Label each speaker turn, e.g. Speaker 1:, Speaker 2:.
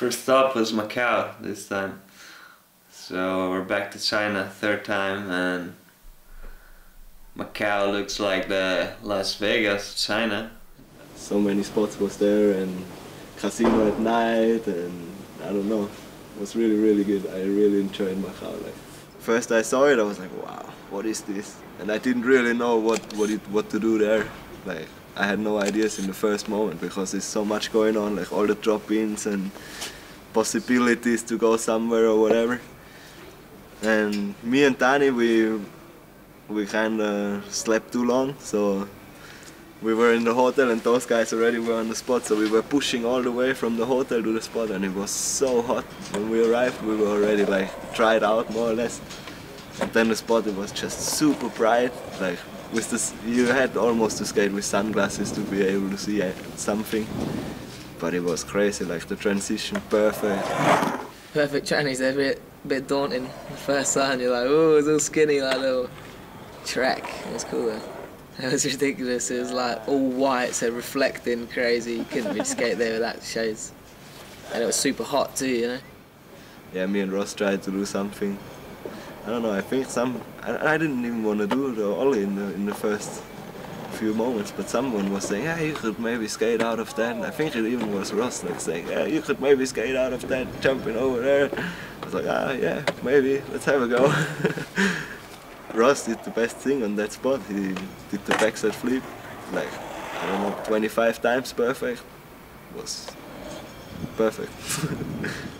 Speaker 1: First stop was Macau this time. So we're back to China, third time, and Macau looks like the Las Vegas, China.
Speaker 2: So many spots was there and casino at night and I don't know. It was really really good. I really enjoyed Macau. Like first I saw it, I was like, wow, what is this? And I didn't really know what what it, what to do there. Like I had no ideas in the first moment because there's so much going on, like all the drop-ins and possibilities to go somewhere or whatever. And me and Tani, we we kind of slept too long, so we were in the hotel and those guys already were on the spot, so we were pushing all the way from the hotel to the spot, and it was so hot. When we arrived, we were already like dried out more or less. And then the spot, it was just super bright, like with this, you had almost to skate with sunglasses to be able to see uh, something. But it was crazy, like the transition perfect.
Speaker 3: Perfect Chinese, they're a bit, bit daunting. The first time you're like, oh, it's all skinny, like little track. It was cool though. It was ridiculous. It was like all white, so reflecting, crazy. You couldn't really skate there without shades. And it was super hot too, you know.
Speaker 2: Yeah, me and Ross tried to do something. I don't know. I think some. I, I didn't even want to do the ollie in the in the first few moments, but someone was saying, yeah, you could maybe skate out of that. And I think it even was Ross like saying, yeah, you could maybe skate out of that, jumping over there. I was like, ah, yeah, maybe. Let's have a go. Ross did the best thing on that spot. He did the backside flip, like, I don't know, 25 times perfect. It was perfect.